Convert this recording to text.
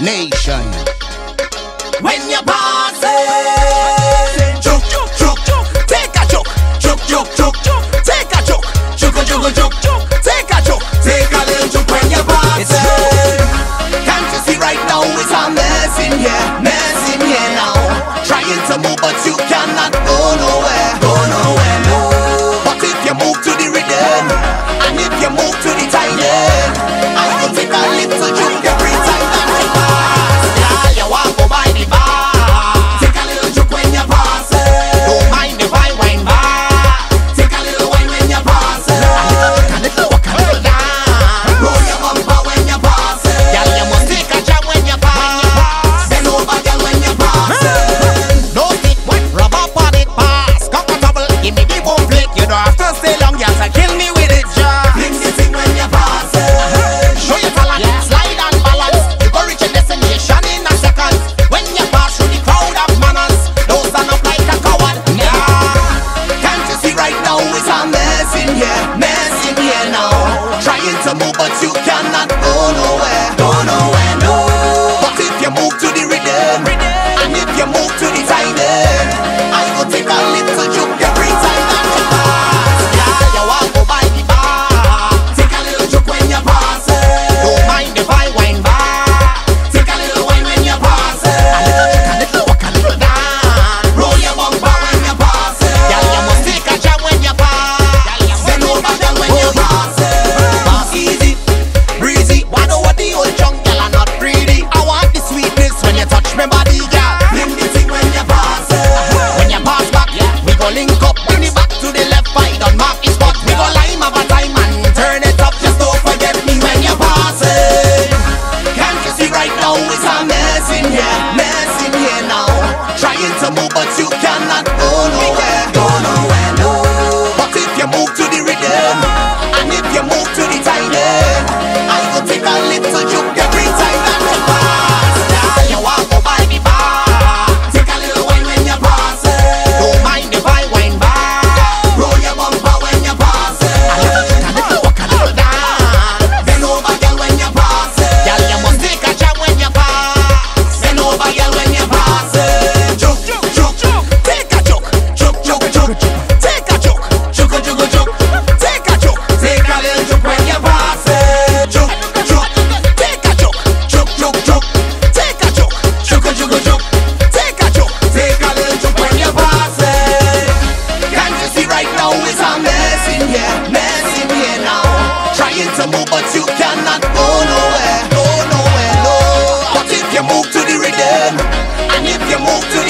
nation. When you pass it, choke, choke, choke, choke, take a choke, choke, choke, choke, choke, take a choke, choke, choke, choke, choke, take a choke, take a little choke when you pass it's it. Can't you see right now it's a mess in here, mess in here now, trying to move but. you Yeah. yeah. And if you move to